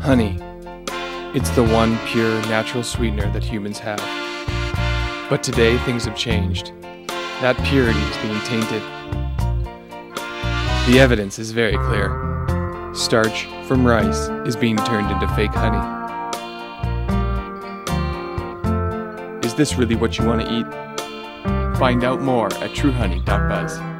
Honey. It's the one pure natural sweetener that humans have. But today things have changed. That purity is being tainted. The evidence is very clear. Starch from rice is being turned into fake honey. Is this really what you want to eat? Find out more at truehoney.buzz.